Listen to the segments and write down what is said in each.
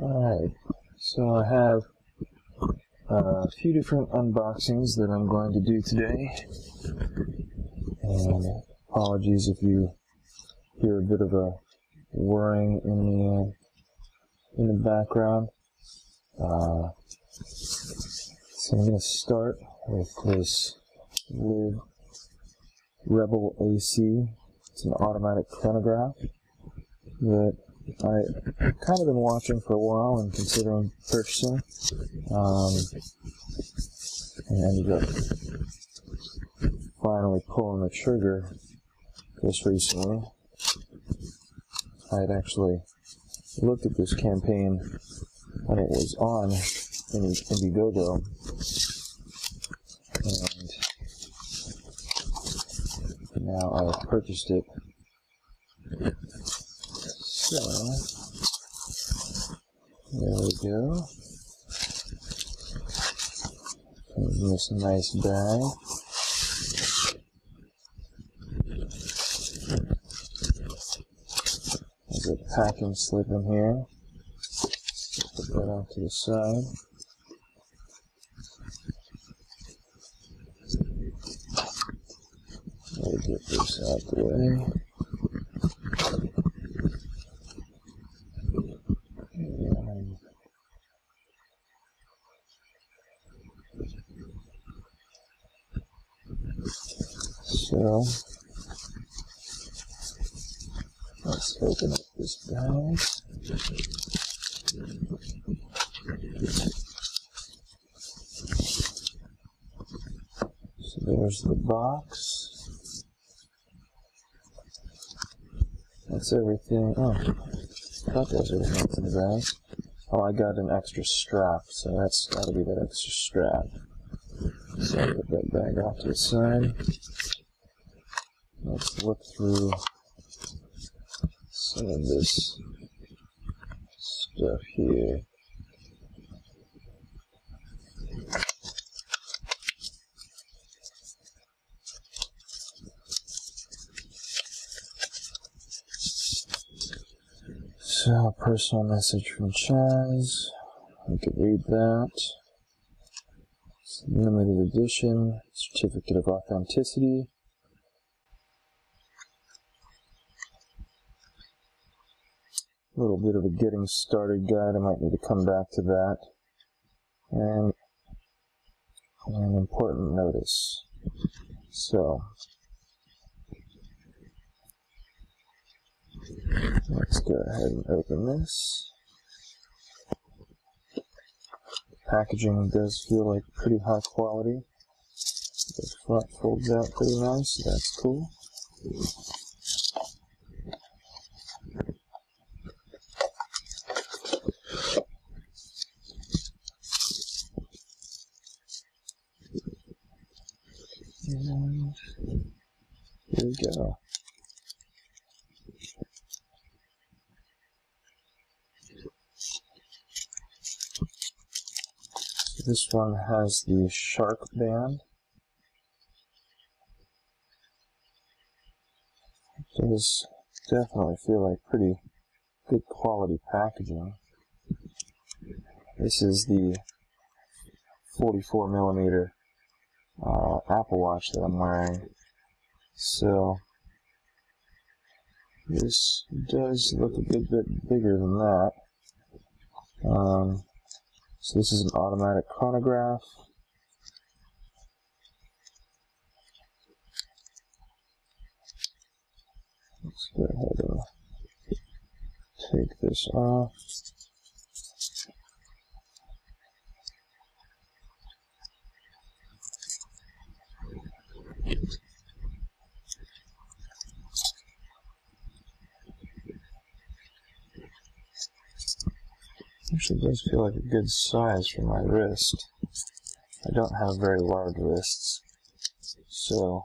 Alright, so I have a few different unboxings that I'm going to do today. And apologies if you hear a bit of a whirring in the, uh, in the background. Uh, so I'm going to start with this Liv Rebel AC. It's an automatic chronograph that I kind of been watching for a while and considering purchasing. Um, and ended up finally pulling the trigger just recently. I had actually looked at this campaign when it was on in Indiegogo, and now I've purchased it so, there we go. In this nice bag. There's a packing slip in here. Put that off to the side. Me get this out the way. So let's open up this bag. So there's the box. That's everything. Oh, I thought that was everything that's in the bag. Oh, I got an extra strap, so that's got to be that extra strap. So I'll put that bag off to the side. Let's look through some of this stuff here. So, a personal message from Chaz. We could read that. limited edition, certificate of authenticity. Little bit of a getting started guide. I might need to come back to that. And an important notice. So, let's go ahead and open this. Packaging does feel like pretty high quality. The front folds out pretty nice, that's cool. And go. This one has the shark band. It does definitely feel like pretty good quality packaging. This is the 44 millimeter uh, Apple Watch that I'm wearing. So this does look a good bit bigger than that. Um, so this is an automatic chronograph. Let's go ahead and take this off. Actually does feel like a good size for my wrist. I don't have very large wrists, so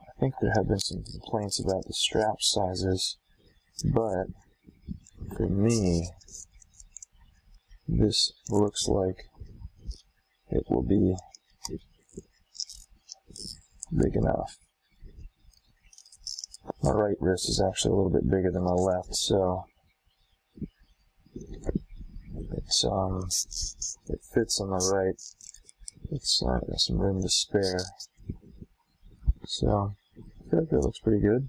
I think there have been some complaints about the strap sizes, but for me, this looks like it will be big enough. My right wrist is actually a little bit bigger than my left, so It's um, it fits on the right. It's uh, got some room to spare. So, I feel like it looks pretty good.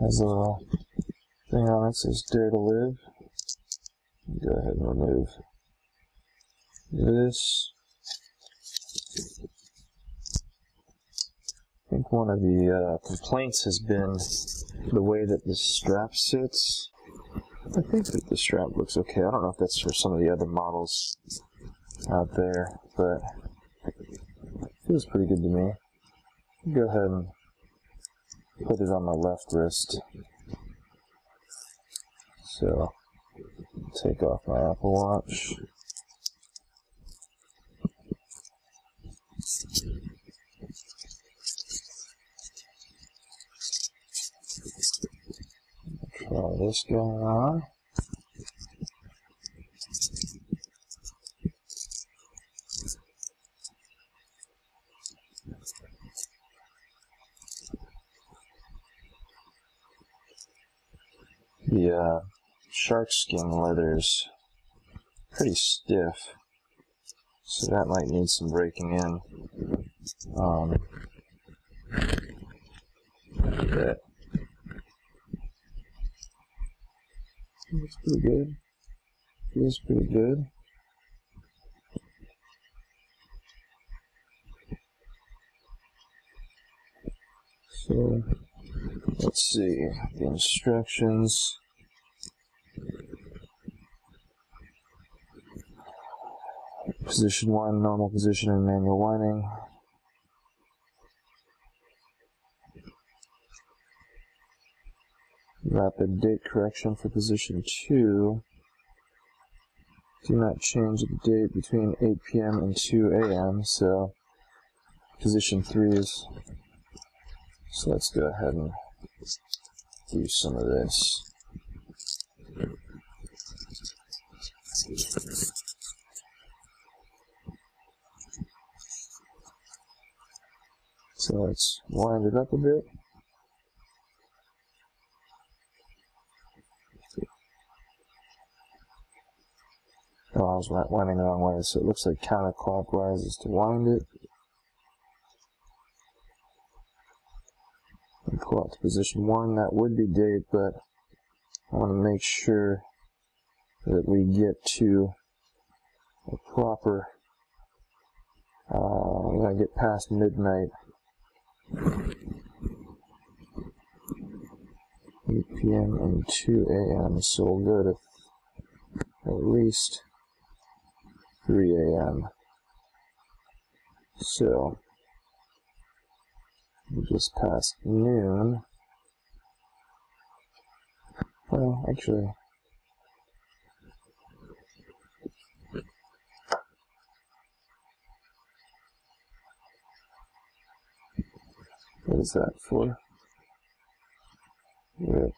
Has a little thing on it says Dare to Live. Go ahead and remove this. I think one of the uh, complaints has been the way that the strap sits. I think that the strap looks okay. I don't know if that's for some of the other models out there, but feels pretty good to me. Go ahead and put it on my left wrist. So, take off my Apple Watch. Try this guy on. The uh, shark skin leather's pretty stiff, so that might need some breaking in. Um, but looks pretty good. Feels pretty good. So let's see the instructions. Position one, normal position and manual winding. Rapid date correction for position two. Do not change the date between 8 p.m. and 2 a.m. So position three is. So let's go ahead and do some of this. So let's wind it up a bit. Oh, I was winding the wrong way, so it looks like counterclockwise is to wind it. And pull out to position one, that would be date, but I want to make sure that we get to a proper, uh, we're going to get past midnight. 8 p.m. and 2 a.m. So we'll go to at least 3 a.m. So just past noon. Well, actually, what is that for? We're at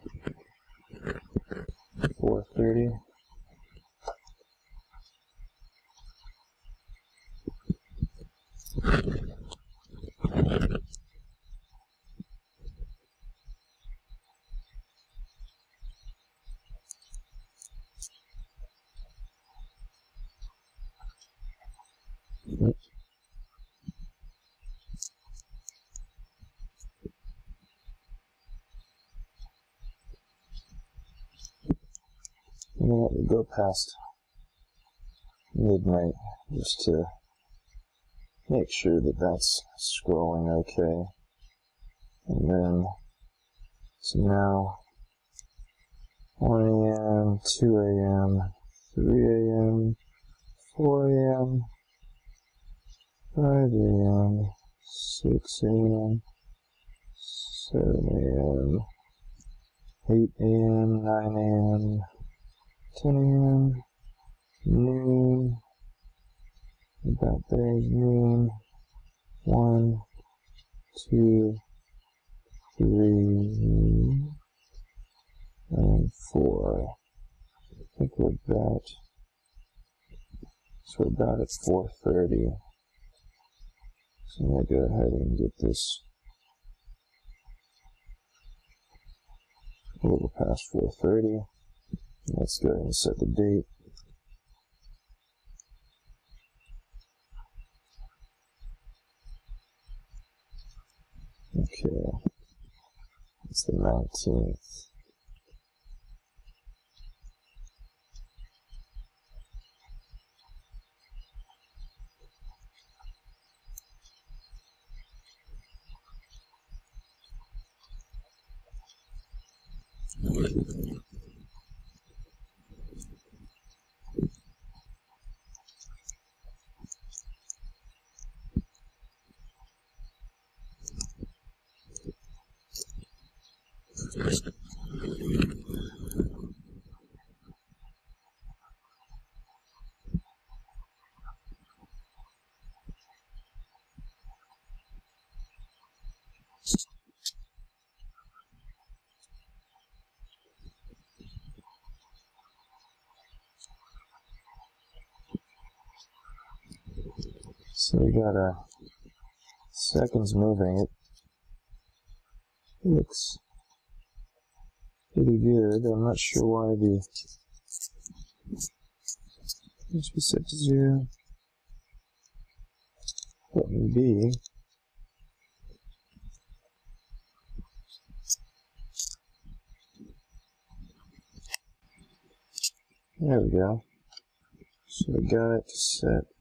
4.30. You know what, we'll go past midnight just to make sure that that's scrolling okay. And then, so now, 1 a.m., 2 a.m., 3 a.m., 4 a.m., 5 a.m., 6 a.m., 7 a.m., 8 a.m., 9 a.m., 10 a.m., noon, about there's noon, 1, 2, 3, and 4. I think we're about, so we're about at 4.30. So I'm going to go ahead and get this a little past 4.30. Let's go ahead and set the date. Okay. It's the 19th. So we got a seconds moving. It looks pretty good. I'm not sure why the let's be set to zero. Button B. There we go. So we got it set.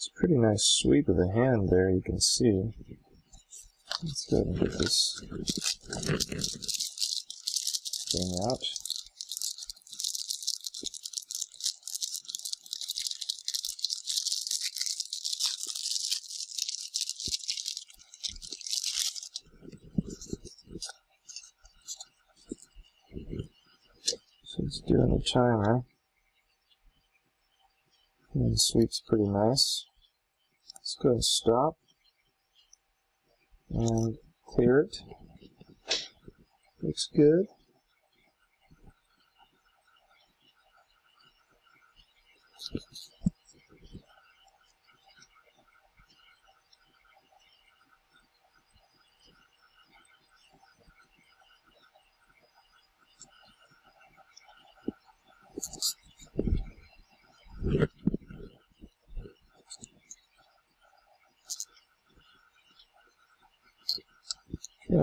It's a pretty nice sweep of the hand there, you can see. Let's go and get this thing out. So it's doing the timer. And sweep's pretty nice. Go and stop and clear it. Looks good.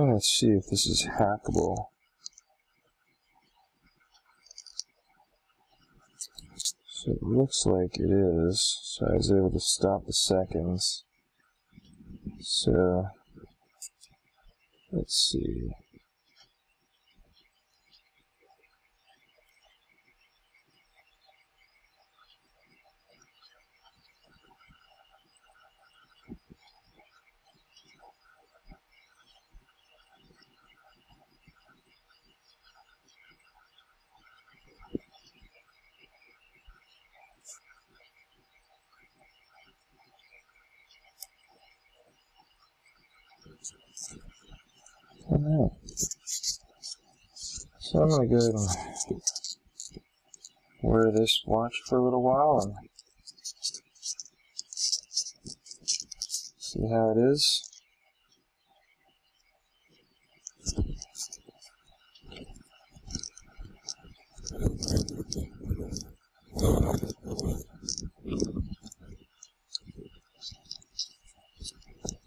Let's see if this is hackable. So it looks like it is. So I was able to stop the seconds. So let's see. Alright. So I'm going to go ahead and wear this watch for a little while and see how it is.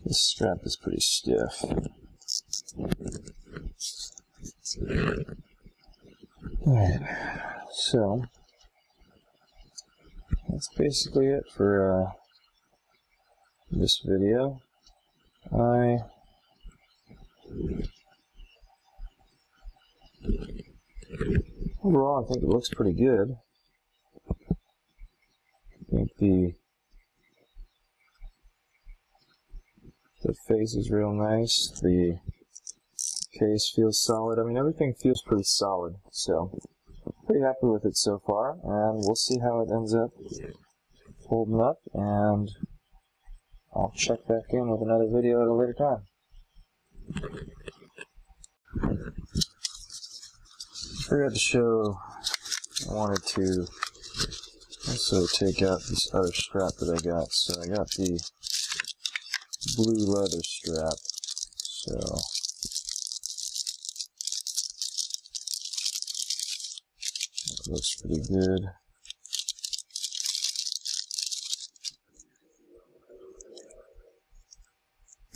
This strap is pretty stiff. Alright, so that's basically it for uh, this video. I overall I think it looks pretty good. I think the the face is real nice. The case feels solid. I mean, everything feels pretty solid. So, pretty happy with it so far. And we'll see how it ends up holding up. And I'll check back in with another video at a later time. forgot to show, I wanted to Also take out this other strap that I got. So I got the blue leather strap. So that looks pretty good.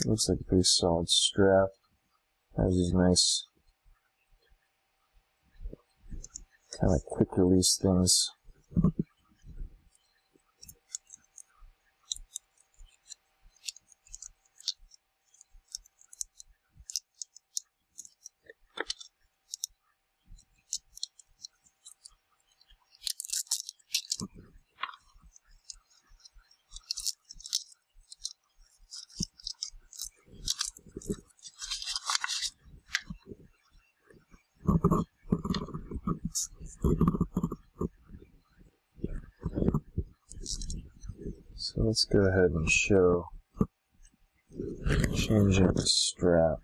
Looks like a pretty solid strap. Has these nice kind of quick release things. So let's go ahead and show changing the strap.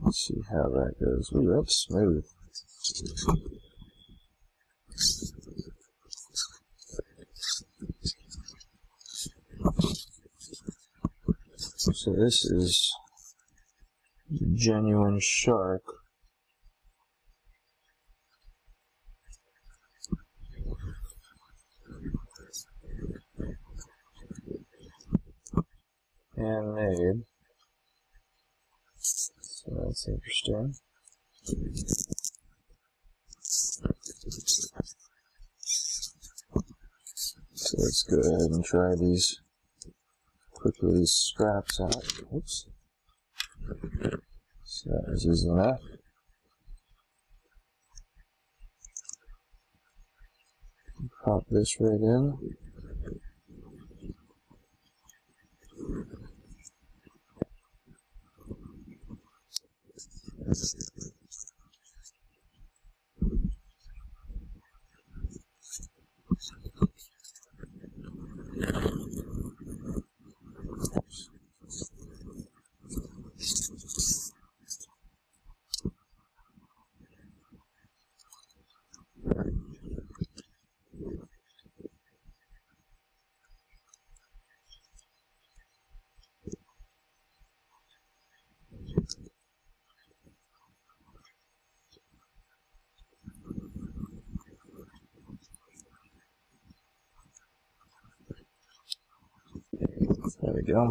Let's see how that goes. Ooh, that's smooth. So this is genuine shark. Handmade. So So let's go ahead and try these quickly these straps out. Oops. So that was easy enough. Pop this right in. There we go.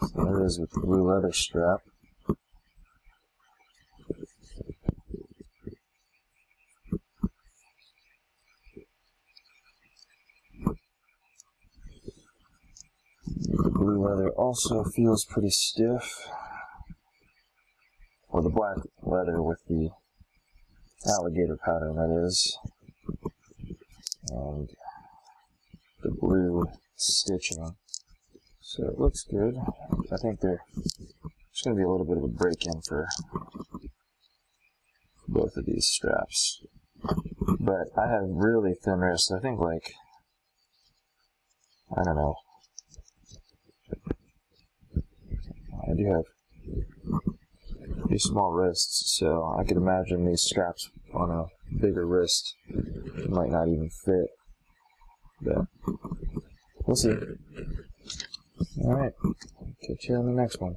So there it is with the blue leather strap. The blue leather also feels pretty stiff. Or the black leather with the alligator pattern that is. And the blue stitching. So it looks good. I think there's going to be a little bit of a break-in for both of these straps. But I have really thin wrists. I think like, I don't know. I do have these small wrists, so I could imagine these straps on a bigger wrist might not even fit. But we'll see. Alright, catch you on the next one.